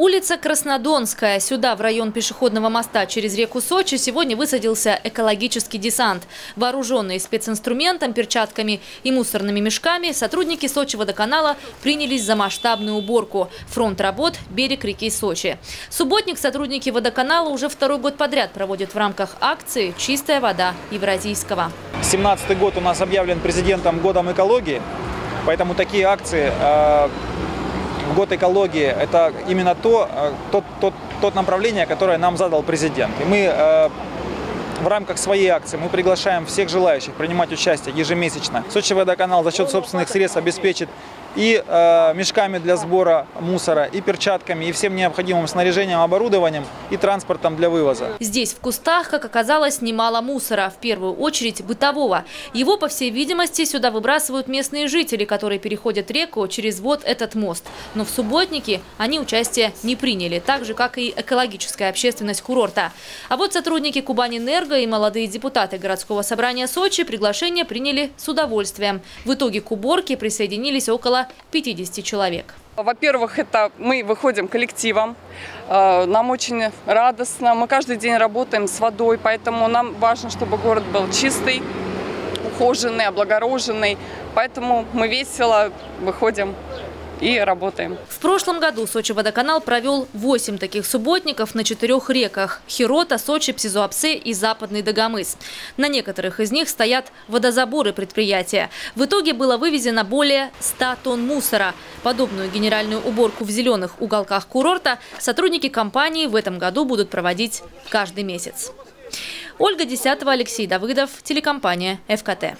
Улица Краснодонская. Сюда, в район пешеходного моста через реку Сочи, сегодня высадился экологический десант. Вооруженные специнструментом, перчатками и мусорными мешками, сотрудники Сочи водоканала принялись за масштабную уборку. Фронт работ – берег реки Сочи. Субботник сотрудники водоканала уже второй год подряд проводят в рамках акции «Чистая вода Евразийского». 2017 год у нас объявлен президентом годом экологии, поэтому такие акции год экологии – это именно то, э, тот, тот, тот направление, которое нам задал президент. И мы э, в рамках своей акции мы приглашаем всех желающих принимать участие ежемесячно. Сочи водоканал за счет собственных средств обеспечит и э, мешками для сбора мусора, и перчатками, и всем необходимым снаряжением, оборудованием и транспортом для вывоза. Здесь в кустах, как оказалось, немало мусора, в первую очередь бытового. Его, по всей видимости, сюда выбрасывают местные жители, которые переходят реку через вот этот мост. Но в субботнике они участие не приняли, так же, как и экологическая общественность курорта. А вот сотрудники Кубани-Энерго и молодые депутаты городского собрания Сочи приглашение приняли с удовольствием. В итоге к уборке присоединились около 50 человек. Во-первых, это мы выходим коллективом, э, нам очень радостно, мы каждый день работаем с водой, поэтому нам важно, чтобы город был чистый, ухоженный, облагороженный, поэтому мы весело выходим и работаем. В прошлом году Сочи водоканал провел 8 таких субботников на четырех реках – Хирота, Сочи, Псизуапсе и Западный Дагомыс. На некоторых из них стоят водозаборы предприятия. В итоге было вывезено более 100 тонн мусора. Подобную генеральную уборку в зеленых уголках курорта сотрудники компании в этом году будут проводить каждый месяц. Ольга Десятого, Алексей Давыдов, телекомпания «ФКТ».